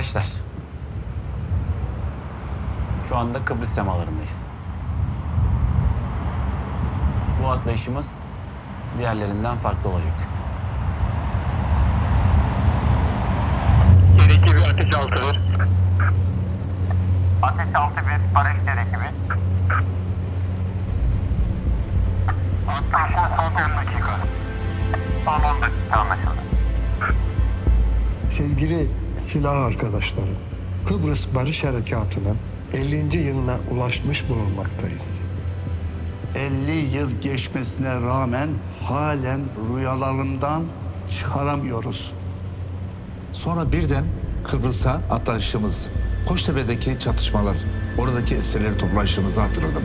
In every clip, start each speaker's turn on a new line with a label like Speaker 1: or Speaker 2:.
Speaker 1: Arkadaşlar. Şu anda Kıbrıs semalarındayız. Bu atlayışımız diğerlerinden farklı olacak.
Speaker 2: Gerekli bir ateş altıdır.
Speaker 3: Ateş altı bir paraşüt ekibi. Atlayışın son 10 dakika. Son 10 dakika anlaşıldı.
Speaker 4: Sevgili silah arkadaşlarım, Kıbrıs Barış Harekatı'nın 50. yılına ulaşmış bulunmaktayız.
Speaker 5: 50 yıl geçmesine rağmen halen rüyalarından çıkaramıyoruz.
Speaker 6: Sonra birden Kıbrıs'a atlayışımız, Koçtepe'deki çatışmalar, oradaki esirleri toplayışımızı hatırladım.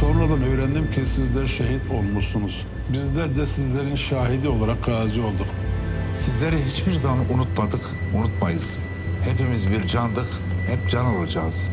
Speaker 7: Sonradan öğrendim ki sizler şehit olmuşsunuz. Bizler de sizlerin şahidi olarak gazi olduk.
Speaker 6: Sizleri hiçbir zaman unutmadık, unutmayız. Hepimiz bir candık, hep can olacağız.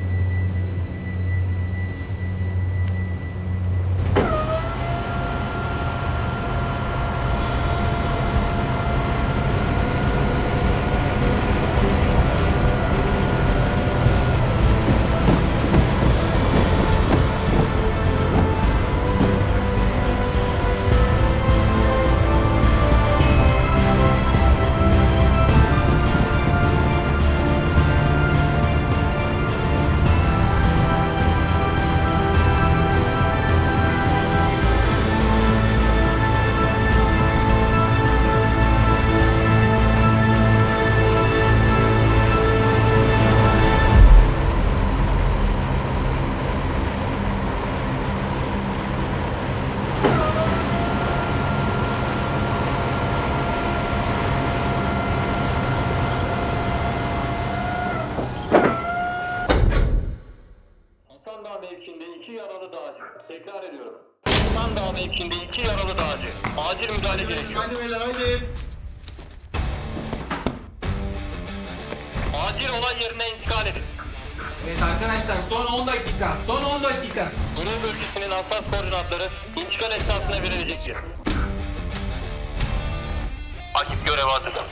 Speaker 2: Acil müdahale gerekiyor.
Speaker 5: Haydi beyler haydi.
Speaker 2: Acil olay yerine intikal edin.
Speaker 8: Evet arkadaşlar son 10 dakika. Son 10 dakika.
Speaker 2: Durum bölgesinin hassas koordinatları intikal esnasında verilecektir. Akif görev hazırda.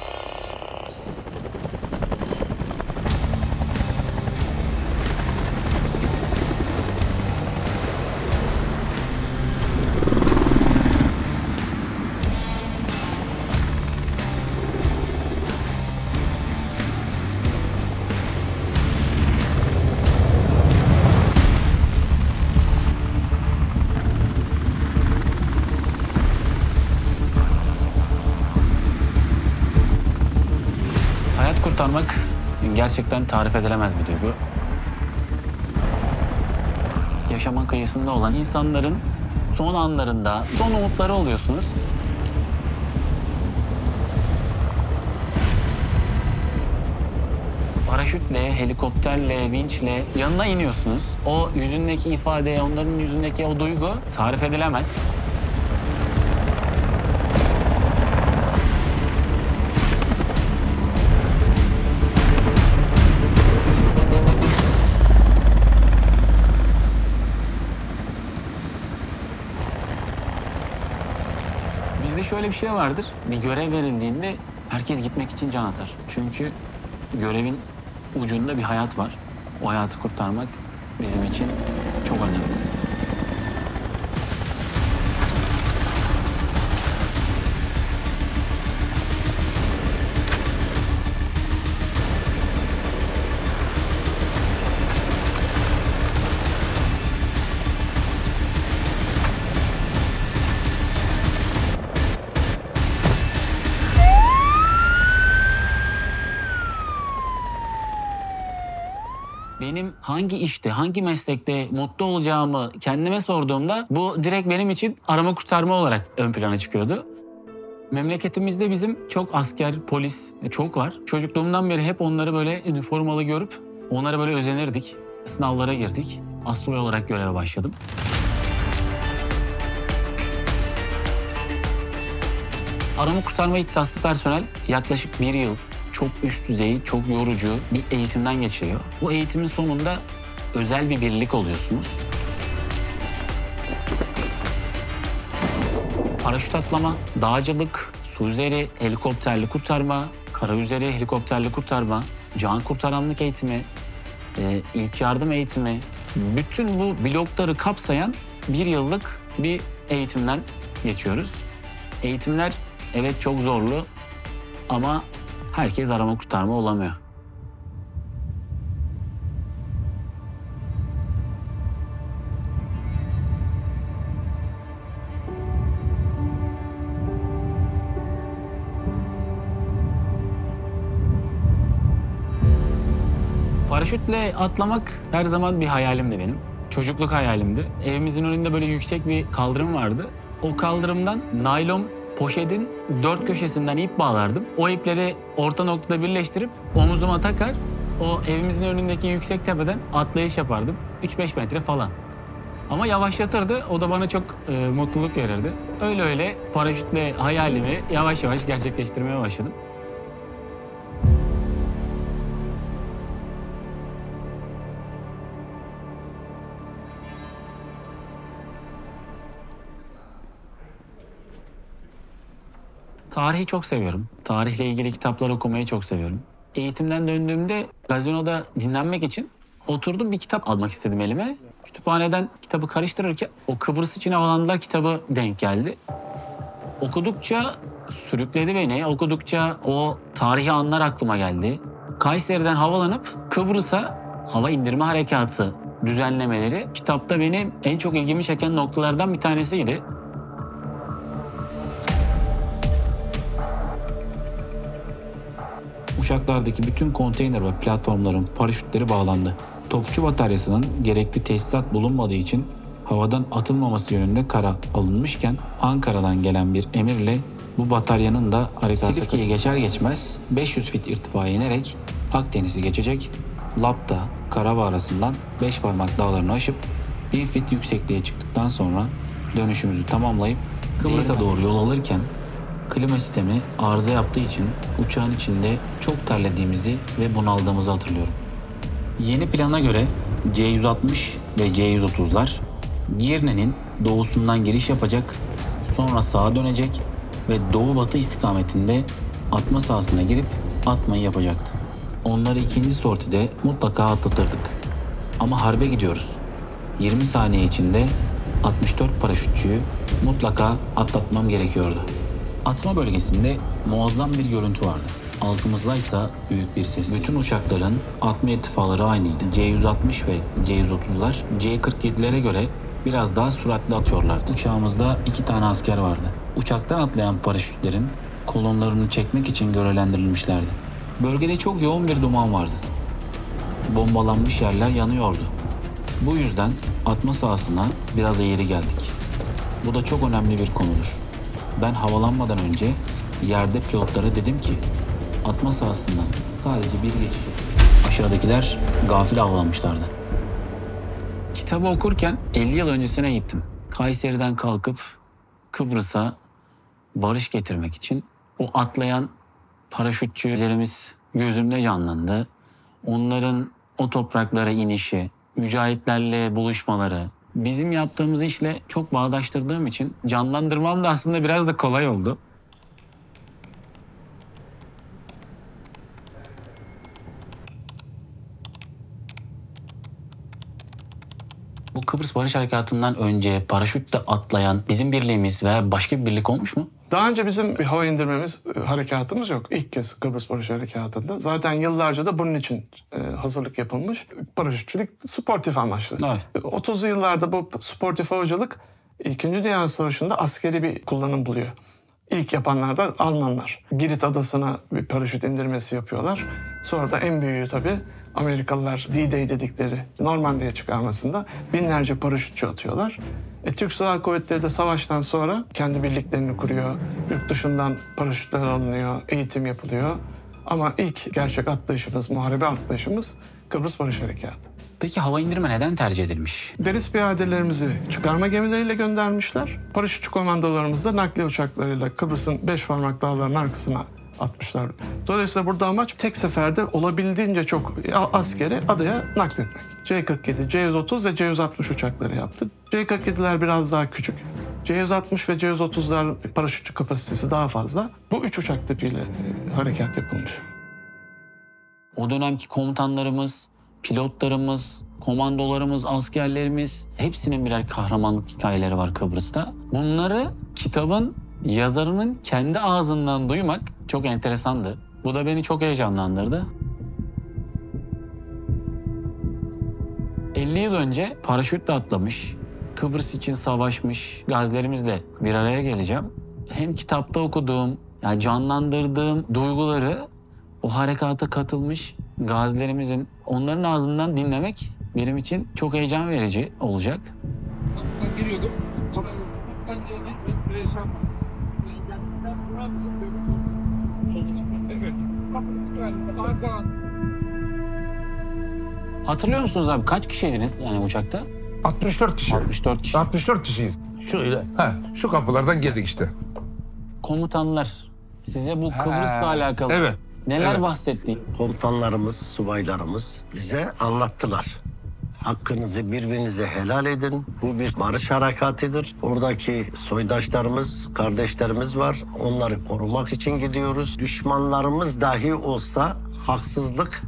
Speaker 1: Kurtarmak gerçekten tarif edilemez bir duygu. Yaşamın kıyısında olan insanların son anlarında, son umutları oluyorsunuz. Paraşütle, helikopterle, vinçle yanına iniyorsunuz. O yüzündeki ifade, onların yüzündeki o duygu tarif edilemez. Şöyle bir şey vardır. Bir görev verildiğinde herkes gitmek için can atar. Çünkü görevin ucunda bir hayat var. O hayatı kurtarmak bizim için çok önemli. Benim hangi işte, hangi meslekte mutlu olacağımı kendime sorduğumda bu direkt benim için arama kurtarma olarak ön plana çıkıyordu. Memleketimizde bizim çok asker, polis çok var. Çocukluğumdan beri hep onları böyle üniformalı görüp onlara böyle özenirdik. Sınavlara girdik. Astroy olarak göreve başladım. Arama kurtarma ihtisaslı personel yaklaşık bir yıl çok üst düzey, çok yorucu bir eğitimden geçiriyor. Bu eğitimin sonunda özel bir birlik oluyorsunuz. Paraşüt atlama, dağcılık, su üzeri helikopterli kurtarma, kara üzeri helikopterli kurtarma, can kurtaranlık eğitimi, e, ilk yardım eğitimi, bütün bu blokları kapsayan bir yıllık bir eğitimden geçiyoruz. Eğitimler evet çok zorlu ama herkes arama kurtarma olamıyor. Paraşütle atlamak her zaman bir hayalimdi benim. Çocukluk hayalimdi. Evimizin önünde böyle yüksek bir kaldırım vardı. O kaldırımdan naylon poşetin dört köşesinden ip bağlardım. O ipleri orta noktada birleştirip omuzuma takar, o evimizin önündeki yüksek tepeden atlayış yapardım. 3-5 metre falan. Ama yavaşlatırdı. O da bana çok e, mutluluk verirdi. Öyle öyle paraşütle hayalimi yavaş yavaş gerçekleştirmeye başladım. Tarihi çok seviyorum. Tarihle ilgili kitaplar okumayı çok seviyorum. Eğitimden döndüğümde gazinoda dinlenmek için oturdum bir kitap almak istedim elime. Kütüphaneden kitabı karıştırırken o Kıbrıs için havalandılar kitabı denk geldi. Okudukça sürükledi beni. Okudukça o tarihi anlar aklıma geldi. Kayseri'den havalanıp Kıbrıs'a hava indirme harekatı düzenlemeleri kitapta benim en çok ilgimi çeken noktalardan bir tanesiydi. Uçaklardaki bütün konteyner ve platformların paraşütleri bağlandı. Topçu bataryasının gerekli tesisat bulunmadığı için havadan atılmaması yönünde karar alınmışken Ankara'dan gelen bir emirle bu bataryanın da Silifke'yi geçer geçmez 500 fit irtifaya inerek Akdeniz'i geçecek. Lapta, Karava arasından 5 parmak dağlarını aşıp 1000 fit yüksekliğe çıktıktan sonra dönüşümüzü tamamlayıp Kıbrıs'a doğru yol alırken klima sistemi arıza yaptığı için uçağın içinde çok terlediğimizi ve bunaldığımızı hatırlıyorum. Yeni plana göre C-160 ve C-130'lar Girne'nin doğusundan giriş yapacak, sonra sağa dönecek ve doğu-batı istikametinde atma sahasına girip atmayı yapacaktı. Onları ikinci sortide mutlaka atlatırdık. Ama harbe gidiyoruz. 20 saniye içinde 64 paraşütçüyü mutlaka atlatmam gerekiyordu. Atma bölgesinde muazzam bir görüntü vardı. Altımızda ise büyük bir ses. Bütün uçakların atma irtifaları aynıydı. C-160 ve C-130'lar C-47'lere göre biraz daha süratli atıyorlardı. Uçağımızda iki tane asker vardı. Uçaktan atlayan paraşütlerin kolonlarını çekmek için görevlendirilmişlerdi. Bölgede çok yoğun bir duman vardı. Bombalanmış yerler yanıyordu. Bu yüzden atma sahasına biraz eğri geldik. Bu da çok önemli bir konudur. Ben havalanmadan önce yerde pilotlara dedim ki atma sahasından sadece bir geçiş. Aşağıdakiler gafil avlanmışlardı. Kitabı okurken 50 yıl öncesine gittim. Kayseri'den kalkıp Kıbrıs'a barış getirmek için o atlayan paraşütçülerimiz gözümde canlandı. Onların o topraklara inişi, mücahitlerle buluşmaları, bizim yaptığımız işle çok bağdaştırdığım için canlandırmam da aslında biraz da kolay oldu. Bu Kıbrıs Barış Harekatı'ndan önce paraşütle atlayan bizim birliğimiz veya başka bir birlik olmuş mu?
Speaker 9: Daha önce bizim bir hava indirmemiz, e, harekatımız yok. İlk kez Kıbrıs Barış Harekatı'nda. Zaten yıllarca da bunun için e, hazırlık yapılmış. Paraşütçülük sportif amaçlı.
Speaker 1: Evet.
Speaker 9: 30'lu yıllarda bu sportif havacılık İkinci Dünya Savaşı'nda askeri bir kullanım buluyor. İlk yapanlar da Almanlar. Girit Adası'na bir paraşüt indirmesi yapıyorlar. Sonra da en büyüğü tabii Amerikalılar D-Day dedikleri Normandiya çıkarmasında binlerce paraşütçü atıyorlar. E, Türk Silahlı Kuvvetleri de savaştan sonra kendi birliklerini kuruyor. Yurt dışından paraşütler alınıyor, eğitim yapılıyor. Ama ilk gerçek atlayışımız, muharebe atlayışımız Kıbrıs Barış Harekatı.
Speaker 1: Peki hava indirme neden tercih edilmiş?
Speaker 9: Deniz piyadelerimizi çıkarma gemileriyle göndermişler. Paraşütçü komandolarımız da nakliye uçaklarıyla Kıbrıs'ın beş parmak dağlarının arkasına atmışlar. Dolayısıyla burada amaç tek seferde olabildiğince çok askeri adaya nakletmek. C-47, C-130 ve C-160 uçakları yaptı. C-47'ler biraz daha küçük. C-160 ve C-130'lar paraşütçü kapasitesi daha fazla. Bu üç uçak tipiyle e, harekat yapılmış.
Speaker 1: O dönemki komutanlarımız, pilotlarımız, komandolarımız, askerlerimiz hepsinin birer kahramanlık hikayeleri var Kıbrıs'ta. Bunları kitabın yazarının kendi ağzından duymak çok enteresandı. Bu da beni çok heyecanlandırdı. 50 yıl önce paraşütle atlamış, Kıbrıs için savaşmış gazilerimizle bir araya geleceğim. Hem kitapta okuduğum, yani canlandırdığım duyguları o harekata katılmış gazilerimizin onların ağzından dinlemek benim için çok heyecan verici olacak.
Speaker 6: Giriyordum.
Speaker 1: Hatırlıyor musunuz abi kaç kişiydiniz yani uçakta?
Speaker 6: 64 kişi.
Speaker 1: 64 kişi.
Speaker 6: 64 kişiyiz. Şöyle. He, şu kapılardan girdik işte.
Speaker 1: Komutanlar size bu Kıbrıs'la alakalı
Speaker 6: evet,
Speaker 1: neler
Speaker 6: evet.
Speaker 1: bahsetti?
Speaker 10: komutanlarımız, subaylarımız bize anlattılar. Hakkınızı birbirinize helal edin. Bu bir barış harekatıdır. Oradaki soydaşlarımız, kardeşlerimiz var. Onları korumak için gidiyoruz. Düşmanlarımız dahi olsa haksızlık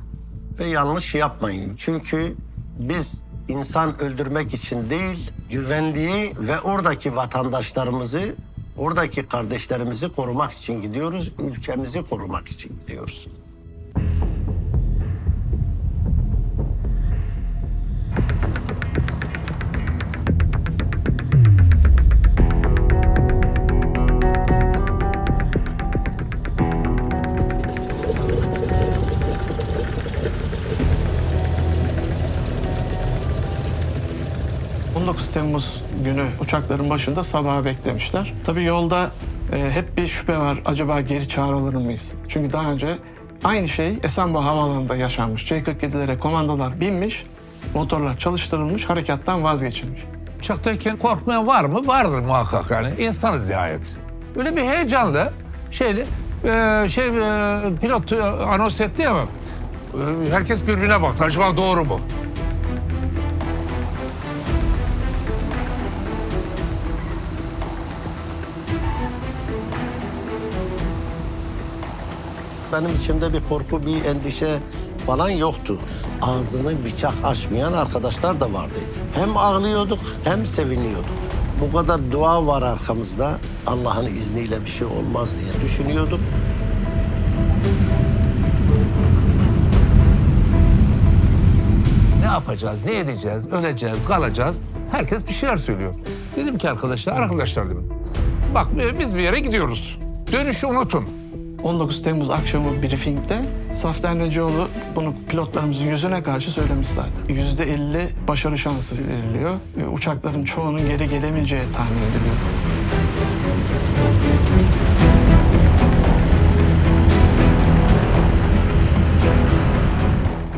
Speaker 10: ve yanlış yapmayın. Çünkü biz insan öldürmek için değil, güvenliği ve oradaki vatandaşlarımızı, oradaki kardeşlerimizi korumak için gidiyoruz. Ülkemizi korumak için gidiyoruz.
Speaker 9: Temmuz günü uçakların başında sabaha beklemişler. Tabii yolda e, hep bir şüphe var. Acaba geri çağrılır mıyız? Çünkü daha önce aynı şey Esenboğa Havaalanı'nda yaşanmış. C-47'lere komandolar binmiş, motorlar çalıştırılmış, harekattan vazgeçilmiş.
Speaker 6: Uçaktayken korkmayan var mı? Vardır muhakkak yani. İnsanız nihayet. Öyle bir heyecanla şeyli e, şey e, pilot e, anons etti ama e, herkes birbirine baktı. Acaba doğru mu?
Speaker 10: Benim içimde bir korku, bir endişe falan yoktu. Ağzını bıçak açmayan arkadaşlar da vardı. Hem ağlıyorduk hem seviniyorduk. Bu kadar dua var arkamızda. Allah'ın izniyle bir şey olmaz diye düşünüyorduk.
Speaker 6: Ne yapacağız, ne edeceğiz, öleceğiz, kalacağız. Herkes bir şeyler söylüyor. Dedim ki arkadaşlar, arkadaşlar dedim. Bak biz bir yere gidiyoruz. Dönüşü unutun.
Speaker 9: 19 Temmuz akşamı briefingde Safter Necioğlu bunu pilotlarımızın yüzüne karşı söylemişlerdi. Yüzde 50 başarı şansı veriliyor. Uçakların çoğunun geri gelemeyeceği tahmin ediliyor.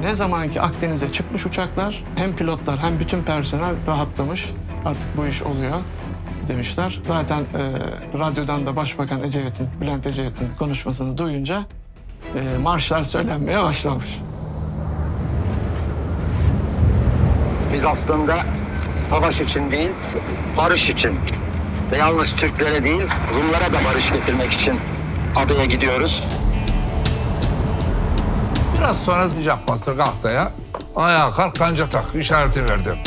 Speaker 9: Ne zaman ki Akdeniz'e çıkmış uçaklar hem pilotlar hem bütün personel rahatlamış. Artık bu iş oluyor demişler. Zaten e, radyodan da Başbakan Ecevit'in, Bülent Ecevit'in konuşmasını duyunca e, marşlar söylenmeye başlamış.
Speaker 10: Biz aslında savaş için değil, barış için ve yalnız Türklere değil, Rumlara da barış getirmek için adaya gidiyoruz.
Speaker 6: Biraz sonra Jack Master kalktı ya. Ayağa kalk, kanca tak işareti verdi.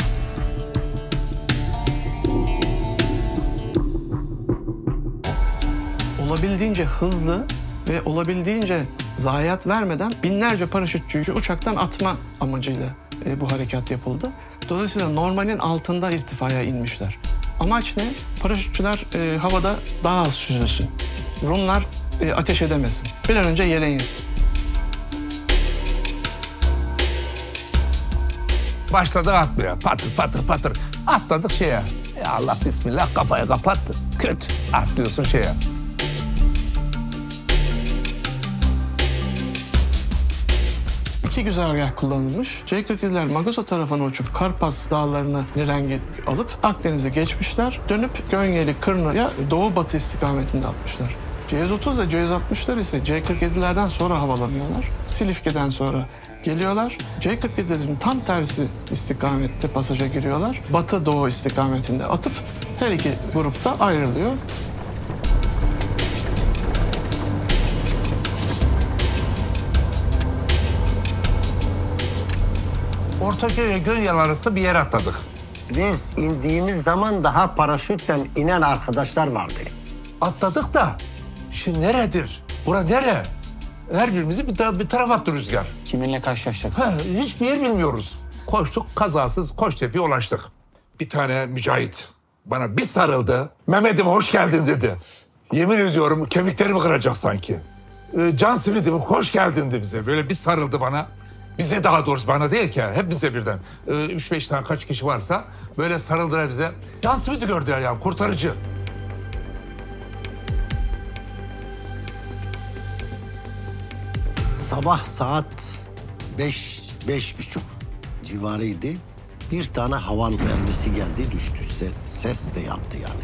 Speaker 9: Olabildiğince hızlı ve olabildiğince zayiat vermeden binlerce paraşütçüyü uçaktan atma amacıyla e, bu harekat yapıldı. Dolayısıyla normalin altında irtifaya inmişler. Amaç ne? Paraşütçüler e, havada daha az süzülsün. Rumlar e, ateş edemesin. Bir an önce yere insin.
Speaker 6: Başladı atmaya. Patır patır patır. Atladık şeye. Ya Allah bismillah kafayı kapattı. Kötü. Atlıyorsun şeye.
Speaker 9: İki güzergah kullanılmış. C-47'ler Magosa tarafına uçup Karpas dağlarını nirengi alıp Akdeniz'i geçmişler. Dönüp Gönyeli, Kırna'ya doğu batı istikametinde atmışlar. C-130 ve C-160'lar ise C-47'lerden sonra havalanıyorlar. Silifke'den sonra geliyorlar. C-47'lerin tam tersi istikamette pasaja giriyorlar. Batı doğu istikametinde atıp her iki grupta ayrılıyor.
Speaker 6: Ortaköy'e Gönyal arasında bir yere atladık.
Speaker 10: Biz indiğimiz zaman daha paraşütten inen arkadaşlar vardı.
Speaker 6: Atladık da şimdi neredir? Bura nere? Her birimizi bir, ta- bir taraf attı rüzgar.
Speaker 1: Kiminle karşılaşacak?
Speaker 6: Ha, hiçbir yer bilmiyoruz. Koştuk kazasız Koçtepe'ye ulaştık. Bir tane mücahit bana bir sarıldı. Mehmet'im hoş geldin dedi. Yemin ediyorum kemiklerimi kıracak sanki. Ee, Can Smith'im hoş geldin dedi bize. Böyle bir sarıldı bana. Bize daha doğrusu bana değil ki hep bize birden. Ee, üç beş tane kaç kişi varsa böyle sarıldılar bize. Smith'i gördüler yani kurtarıcı.
Speaker 10: Sabah saat beş, beş buçuk civarıydı. Bir tane havan mermisi geldi düştü. Se- ses de yaptı yani.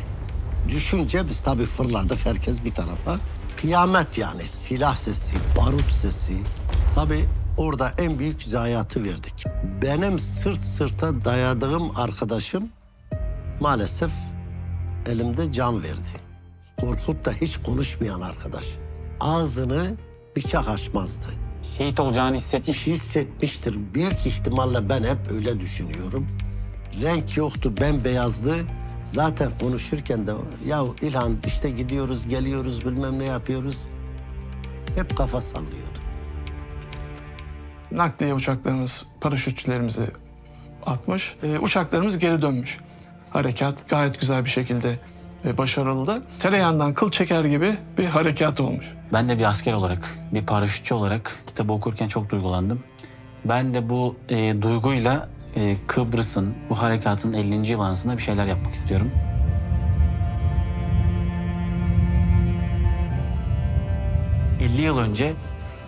Speaker 10: Düşünce biz tabii fırladık herkes bir tarafa. Kıyamet yani silah sesi, barut sesi. Tabii orada en büyük zayiatı verdik. Benim sırt sırta dayadığım arkadaşım maalesef elimde can verdi. Korkut da hiç konuşmayan arkadaş. Ağzını bıçak açmazdı.
Speaker 1: Şehit olacağını hissetmiş.
Speaker 10: Hissetmiştir. Büyük ihtimalle ben hep öyle düşünüyorum. Renk yoktu, bembeyazdı. Zaten konuşurken de ya İlhan işte gidiyoruz, geliyoruz, bilmem ne yapıyoruz. Hep kafa sallıyordu.
Speaker 9: Nakliye uçaklarımız paraşütçülerimizi atmış. Ee, uçaklarımız geri dönmüş. Harekat gayet güzel bir şekilde ve başarılı. Tereyağından kıl çeker gibi bir harekat olmuş.
Speaker 1: Ben de bir asker olarak, bir paraşütçü olarak kitabı okurken çok duygulandım. Ben de bu e, duyguyla e, Kıbrıs'ın, bu harekatın 50. yıl anısında bir şeyler yapmak istiyorum. ...50 yıl önce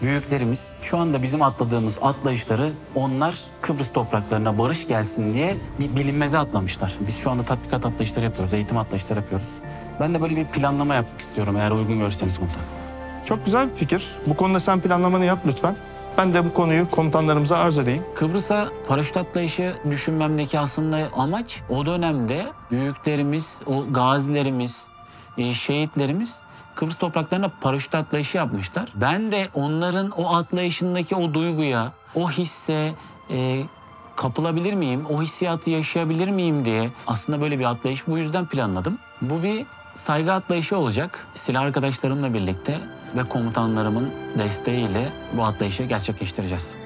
Speaker 1: büyüklerimiz şu anda bizim atladığımız atlayışları onlar Kıbrıs topraklarına barış gelsin diye bir bilinmeze atlamışlar. Biz şu anda tatbikat atlayışları yapıyoruz, eğitim atlayışları yapıyoruz. Ben de böyle bir planlama yapmak istiyorum eğer uygun görürseniz komutanım.
Speaker 11: Çok güzel bir fikir. Bu konuda sen planlamanı yap lütfen. Ben de bu konuyu komutanlarımıza arz edeyim.
Speaker 1: Kıbrıs'a paraşüt atlayışı düşünmemdeki aslında amaç o dönemde büyüklerimiz, o gazilerimiz, e, şehitlerimiz Kıbrıs topraklarına paraşüt atlayışı yapmışlar. Ben de onların o atlayışındaki o duyguya, o hisse e, kapılabilir miyim, o hissiyatı yaşayabilir miyim diye aslında böyle bir atlayış bu yüzden planladım. Bu bir saygı atlayışı olacak. Silah arkadaşlarımla birlikte ve komutanlarımın desteğiyle bu atlayışı gerçekleştireceğiz.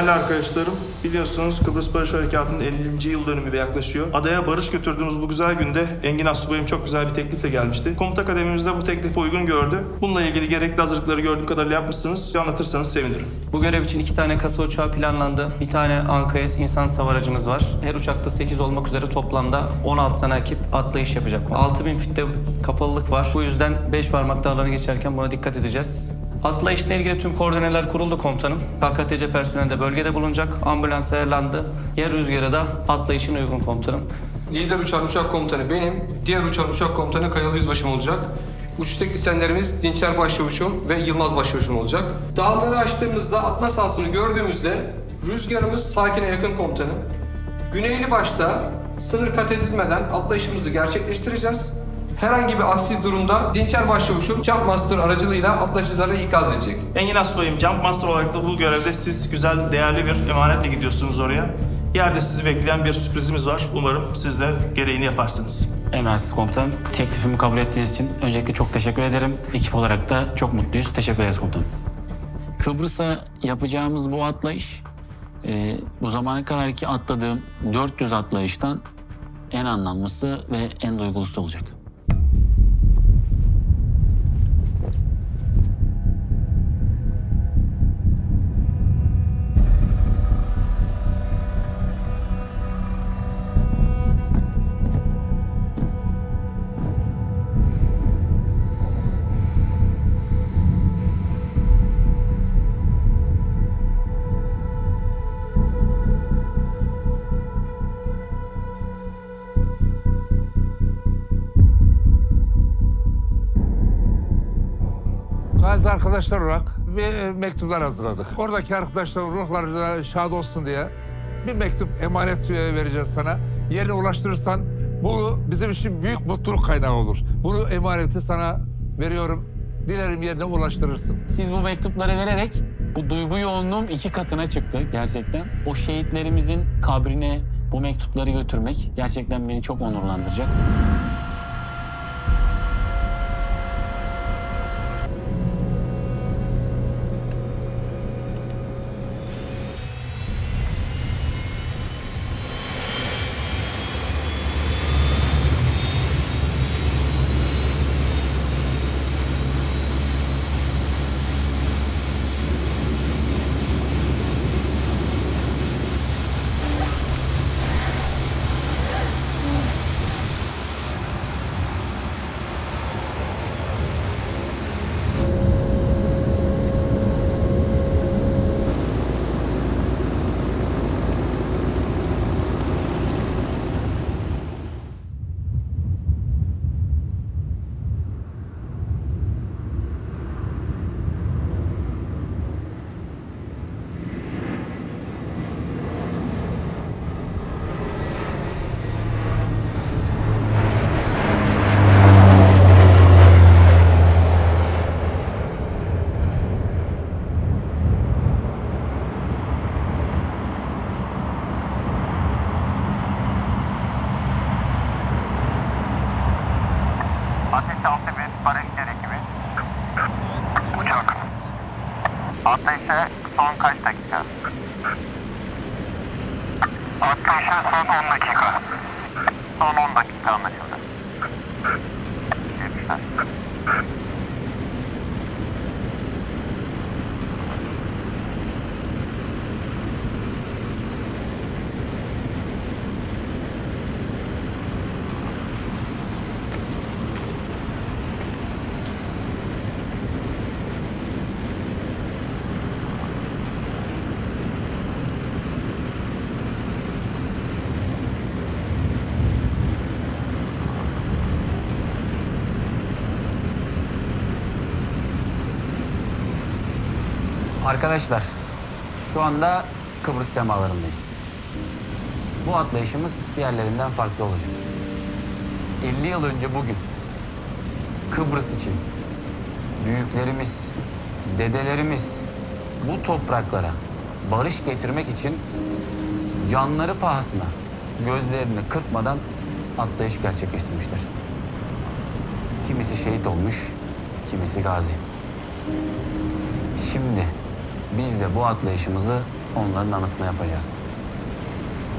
Speaker 11: Değerli arkadaşlarım, biliyorsunuz Kıbrıs Barış Harekatı'nın 50. yıl dönümü yaklaşıyor. Adaya barış götürdüğümüz bu güzel günde Engin Assubay'ım çok güzel bir teklifle gelmişti. Komuta akademimiz de bu teklifi uygun gördü. Bununla ilgili gerekli hazırlıkları gördüğüm kadarıyla yapmışsınız. Bir anlatırsanız sevinirim.
Speaker 12: Bu görev için iki tane kasa uçağı planlandı. Bir tane ANKS insan savar aracımız var. Her uçakta 8 olmak üzere toplamda 16 tane ekip atlayış yapacak. 6000 fitte kapalılık var. Bu yüzden 5 parmak dağlarına geçerken buna dikkat edeceğiz. Atlayışla ilgili tüm koordineler kuruldu komutanım. KKTC personeli de bölgede bulunacak. Ambulans ayarlandı. Yer rüzgarı da atlayışın uygun komutanım.
Speaker 13: Lider uçan uçak komutanı benim, diğer uçan uçak komutanı Kayalı Yüzbaşım olacak. Uçuş teknisyenlerimiz Dinçer Başçavuşum ve Yılmaz Başçavuşum olacak. Dağları açtığımızda atma sahasını gördüğümüzde rüzgarımız sakine yakın komutanım. Güneyli başta sınır kat edilmeden atlayışımızı gerçekleştireceğiz. Herhangi bir aksi durumda Dinçer Başçavuşum Jumpmaster aracılığıyla atlayıcıları ikaz edecek.
Speaker 11: Engin Assubay'ım, Jump Master olarak da bu görevde siz güzel, değerli bir emanetle gidiyorsunuz oraya. Yerde sizi bekleyen bir sürprizimiz var. Umarım siz de gereğini yaparsınız.
Speaker 1: Emredersiniz komutanım. Teklifimi kabul ettiğiniz için öncelikle çok teşekkür ederim. Ekip olarak da çok mutluyuz. Teşekkür ederiz komutanım. Kıbrıs'a yapacağımız bu atlayış, e, bu zamana kadarki atladığım 400 atlayıştan en anlamlısı ve en duygulusu olacak.
Speaker 6: Arkadaşlar olarak bir e, mektuplar hazırladık. Oradaki arkadaşların ruhları şad olsun diye bir mektup emanet e, vereceğiz sana. Yerine ulaştırırsan bu bizim için büyük mutluluk kaynağı olur. Bunu emaneti sana veriyorum. Dilerim yerine ulaştırırsın.
Speaker 1: Siz bu mektupları vererek bu duygu yoğunluğum iki katına çıktı gerçekten. O şehitlerimizin kabrine bu mektupları götürmek gerçekten beni çok onurlandıracak. Arkadaşlar, şu anda Kıbrıs temalarındayız. Bu atlayışımız diğerlerinden farklı olacak. 50 yıl önce bugün Kıbrıs için büyüklerimiz, dedelerimiz bu topraklara barış getirmek için canları pahasına gözlerini kırpmadan atlayış gerçekleştirmişler. Kimisi şehit olmuş, kimisi gazi. Şimdi biz de bu atlayışımızı onların anısına yapacağız.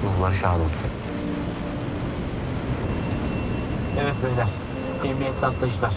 Speaker 1: Ruhları şad olsun. Evet beyler, emniyetli atlayışlar.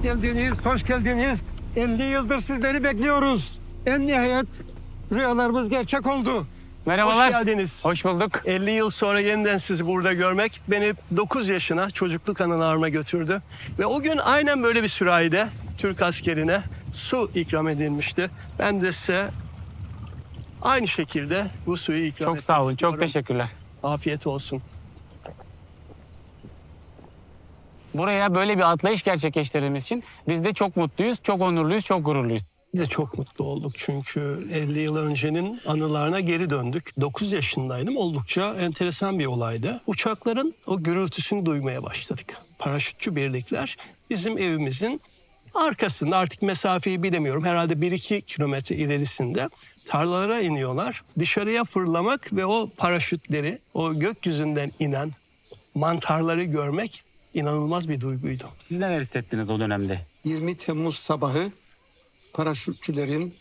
Speaker 14: Hoş geldiniz, hoş geldiniz. 50 yıldır sizleri bekliyoruz. En nihayet rüyalarımız gerçek oldu.
Speaker 1: Merhabalar.
Speaker 15: Hoş geldiniz.
Speaker 1: Hoş bulduk.
Speaker 15: 50 yıl sonra yeniden sizi burada görmek beni 9 yaşına çocukluk anılarıma götürdü. Ve o gün aynen böyle bir sürahide Türk askerine su ikram edilmişti. Ben de size aynı şekilde bu suyu ikram
Speaker 1: Çok sağ olun.
Speaker 15: istiyorum.
Speaker 1: Çok teşekkürler.
Speaker 15: Afiyet olsun.
Speaker 1: Buraya böyle bir atlayış gerçekleştirdiğimiz için biz de çok mutluyuz, çok onurluyuz, çok gururluyuz.
Speaker 15: Biz de çok mutlu olduk çünkü 50 yıl öncenin anılarına geri döndük. 9 yaşındaydım. Oldukça enteresan bir olaydı. Uçakların o gürültüsünü duymaya başladık. Paraşütçü birlikler bizim evimizin arkasında artık mesafeyi bilemiyorum. Herhalde 1-2 kilometre ilerisinde tarlalara iniyorlar. Dışarıya fırlamak ve o paraşütleri, o gökyüzünden inen mantarları görmek inanılmaz bir duyguydu.
Speaker 1: Siz neler hissettiniz o dönemde?
Speaker 14: 20 Temmuz sabahı paraşütçülerin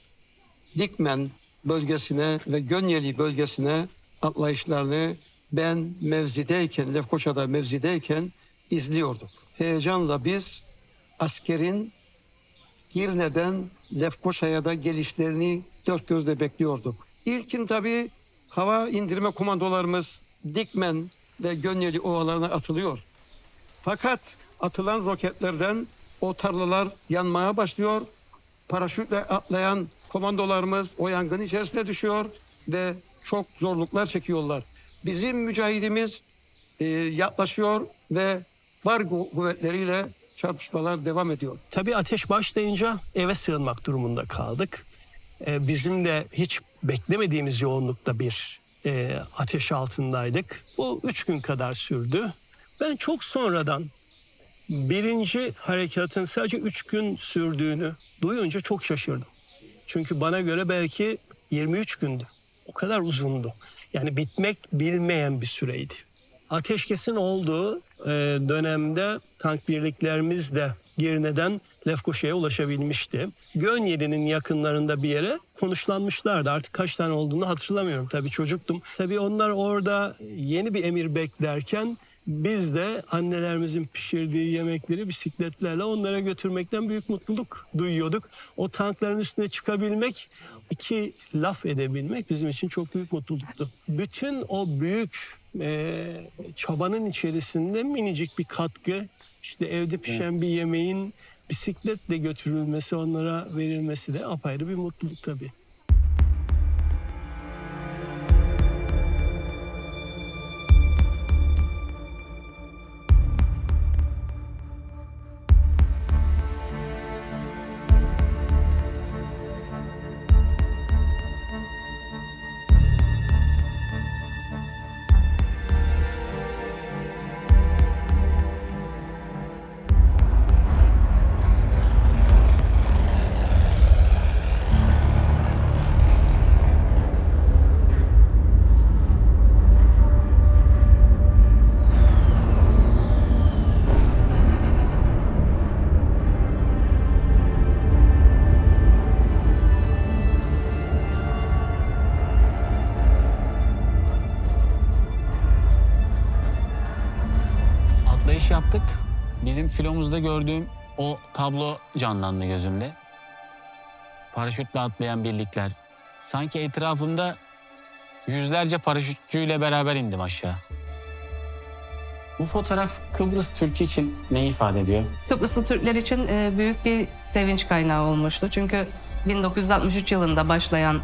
Speaker 14: Dikmen bölgesine ve Gönyeli bölgesine atlayışlarını ben mevzideyken, Lefkoça'da mevzideyken izliyorduk. Heyecanla biz askerin Girne'den Lefkoça'ya da gelişlerini dört gözle bekliyorduk. İlkin tabii hava indirme komandolarımız Dikmen ve Gönyeli ovalarına atılıyor. Fakat atılan roketlerden o tarlalar yanmaya başlıyor. Paraşütle atlayan komandolarımız o yangın içerisine düşüyor ve çok zorluklar çekiyorlar. Bizim mücahidimiz e, yaklaşıyor ve var kuvvetleriyle çarpışmalar devam ediyor.
Speaker 15: Tabii ateş başlayınca eve sığınmak durumunda kaldık. Ee, bizim de hiç beklemediğimiz yoğunlukta bir e, ateş altındaydık. Bu üç gün kadar sürdü. Ben çok sonradan birinci harekatın sadece üç gün sürdüğünü duyunca çok şaşırdım. Çünkü bana göre belki 23 gündü. O kadar uzundu. Yani bitmek bilmeyen bir süreydi. Ateşkesin olduğu e, dönemde tank birliklerimiz de Girne'den Lefkoşa'ya ulaşabilmişti. Gönyeli'nin yakınlarında bir yere konuşlanmışlardı. Artık kaç tane olduğunu hatırlamıyorum. Tabii çocuktum. Tabii onlar orada yeni bir emir beklerken biz de annelerimizin pişirdiği yemekleri bisikletlerle onlara götürmekten büyük mutluluk duyuyorduk. O tankların üstüne çıkabilmek, iki laf edebilmek bizim için çok büyük mutluluktu. Bütün o büyük e, çabanın içerisinde minicik bir katkı, işte evde pişen bir yemeğin bisikletle götürülmesi, onlara verilmesi de apayrı bir mutluluk tabii.
Speaker 1: Filomuzda gördüğüm o tablo canlandı gözümde. Paraşütle atlayan birlikler. Sanki etrafımda yüzlerce paraşütçüyle beraber indim aşağı. Bu fotoğraf Kıbrıs Türk'ü için ne ifade ediyor?
Speaker 16: Kıbrıslı Türkler için e, büyük bir sevinç kaynağı olmuştu. Çünkü 1963 yılında başlayan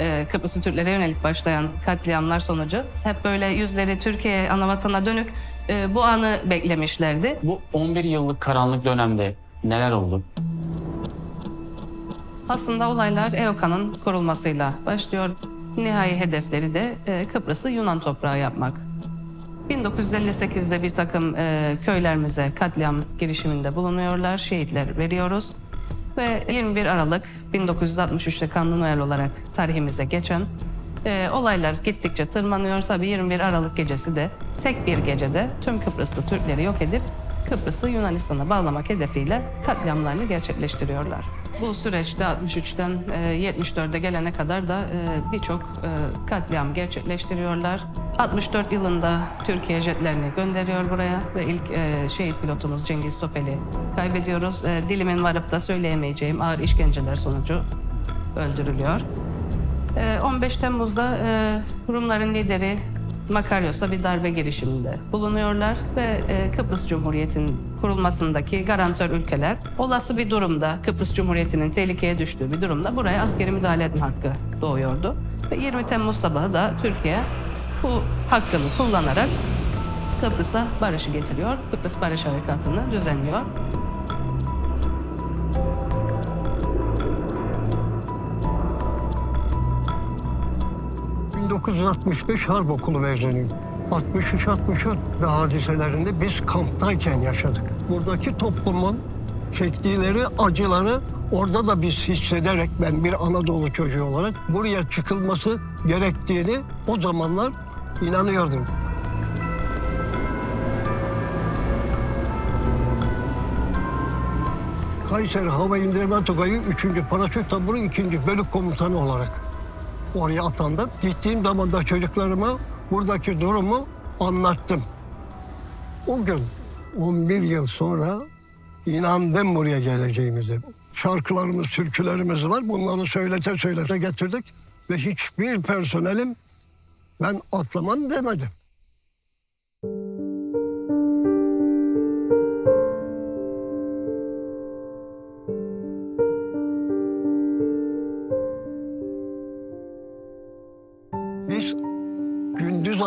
Speaker 16: e, Kıbrıslı Türklere yönelik başlayan katliamlar sonucu hep böyle yüzleri Türkiye ana vatana dönük e, bu anı beklemişlerdi.
Speaker 1: Bu 11 yıllık karanlık dönemde neler oldu?
Speaker 16: Aslında olaylar EOKA'nın kurulmasıyla başlıyor. Nihai hedefleri de e, Kıbrıs'ı Yunan toprağı yapmak. 1958'de bir takım e, köylerimize katliam girişiminde bulunuyorlar, şehitler veriyoruz. Ve 21 Aralık 1963'te Kanlı Noel olarak tarihimize geçen e, olaylar gittikçe tırmanıyor. Tabii 21 Aralık gecesi de tek bir gecede tüm Kıbrıslı Türkleri yok edip Kıbrıs'ı Yunanistan'a bağlamak hedefiyle katliamlarını gerçekleştiriyorlar. Bu süreçte 63'ten e, 74'e gelene kadar da e, birçok e, katliam gerçekleştiriyorlar. 64 yılında Türkiye jetlerini gönderiyor buraya ve ilk e, şehit pilotumuz Cengiz Topel'i kaybediyoruz. Dilimin varıp da söyleyemeyeceğim ağır işkenceler sonucu öldürülüyor. E, 15 Temmuz'da Rumların lideri Makaryos'a bir darbe girişiminde bulunuyorlar ve e, Kıbrıs Cumhuriyeti'nin kurulmasındaki garantör ülkeler olası bir durumda Kıbrıs Cumhuriyeti'nin tehlikeye düştüğü bir durumda buraya askeri müdahale etme hakkı doğuyordu. Ve 20 Temmuz sabahı da Türkiye bu hakkını kullanarak Kıbrıs'a barışı getiriyor. Kıbrıs Barış Harekatı'nı düzenliyor.
Speaker 17: 1965 Harp Okulu mezunuyum. 63-64 ve hadiselerinde biz kamptayken yaşadık. Buradaki toplumun çektiğleri acıları orada da biz hissederek ben bir Anadolu çocuğu olarak buraya çıkılması gerektiğini o zamanlar inanıyordum. Kayseri Hava İndirme Tugayı 3. Paraşüt Taburu 2. Bölük Komutanı olarak oraya atandım. Gittiğim zaman da çocuklarıma buradaki durumu anlattım. O gün 11 yıl sonra inandım buraya geleceğimize. Şarkılarımız, türkülerimiz var. Bunları söylete söylete getirdik. Ve hiçbir personelim ben atlamam demedi.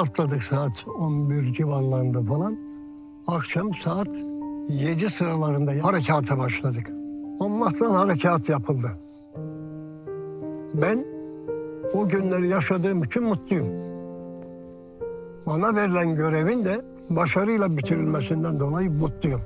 Speaker 17: Atladık saat 11 civarlarında falan. Akşam saat 7 sıralarında harekata başladık. Allah'tan harekat yapıldı. Ben o günleri yaşadığım için mutluyum. Bana verilen görevin de başarıyla bitirilmesinden dolayı mutluyum.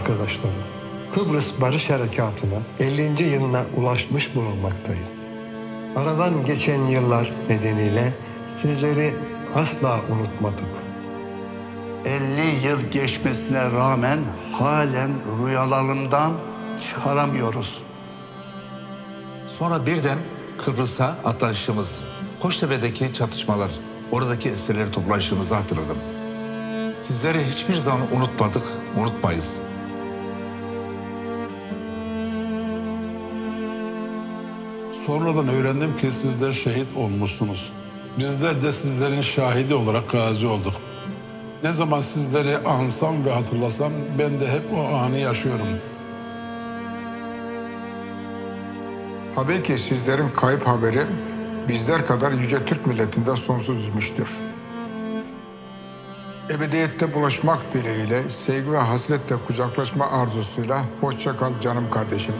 Speaker 4: Arkadaşlarım, Kıbrıs Barış Harekatı'nın 50. yılına ulaşmış bulunmaktayız. Aradan geçen yıllar nedeniyle sizleri asla unutmadık.
Speaker 5: 50 yıl geçmesine rağmen halen rüyalarından çıkaramıyoruz.
Speaker 6: Sonra birden Kıbrıs'a atlayışımız, Koçtepe'deki çatışmalar, oradaki esirleri toplayışımızı hatırladım. Sizleri hiçbir zaman unutmadık, unutmayız.
Speaker 7: Sonradan öğrendim ki sizler şehit olmuşsunuz. Bizler de sizlerin şahidi olarak gazi olduk. Ne zaman sizleri ansam ve hatırlasam ben de hep o anı yaşıyorum.
Speaker 18: Tabii ki sizlerin kayıp haberi bizler kadar yüce Türk milletinde sonsuz üzmüştür. Ebediyette buluşmak dileğiyle, sevgi ve hasretle kucaklaşma arzusuyla hoşça kal canım kardeşim.